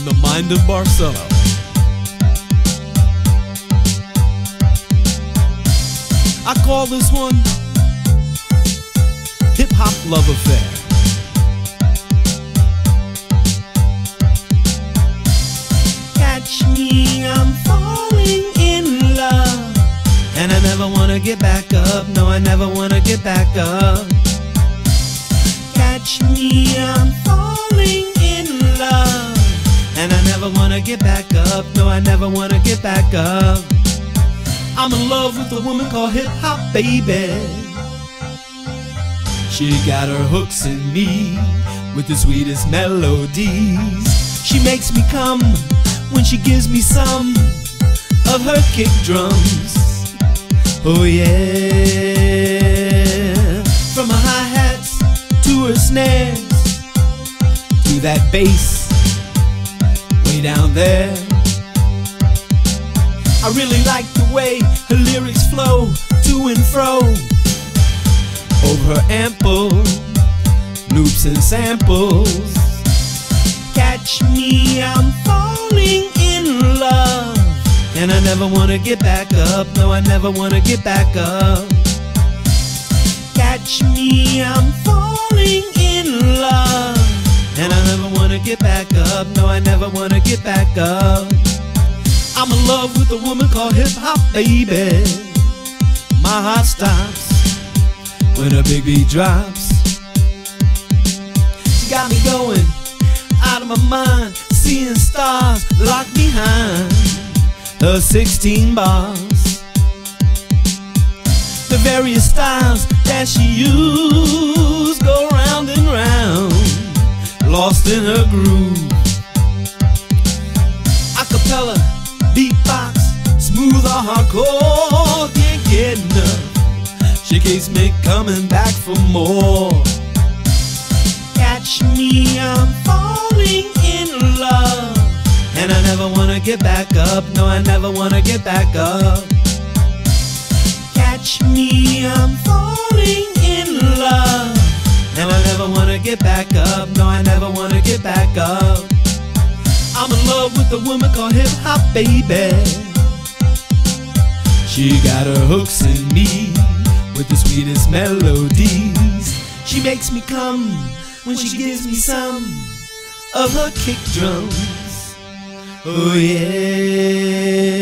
from the mind of Barcelo. I call this one Hip Hop Love Affair. Catch me, I'm falling in love. And I never wanna get back up, no, I never wanna get back up. Catch me, I'm And I never wanna get back up, no, I never wanna get back up. I'm in love with a woman called Hip Hop Baby. She got her hooks in me with the sweetest melodies. She makes me come when she gives me some of her kick drums. Oh yeah, from her hi hats to her snares to that bass way down there. I really like the way her lyrics flow to and fro over her ample loops and samples. Catch me, I'm falling in love. And I never wanna get back up, no, I never wanna get back up. Catch me, I'm falling I never wanna get back up. I'm in love with a woman called Hip Hop Baby. My heart stops when a big beat drops. She got me going out of my mind, seeing stars locked behind her 16 bars. The various styles that she used Acapella, beatbox, smooth or hardcore, can't get enough. She keeps me coming back for more. Catch me, I'm falling in love. And I never wanna get back up, no, I never wanna get back up. Catch me, I'm falling a woman called Hip Hop Baby. She got her hooks in me with the sweetest melodies. She makes me come when she gives me some of her kick drums. Oh yeah.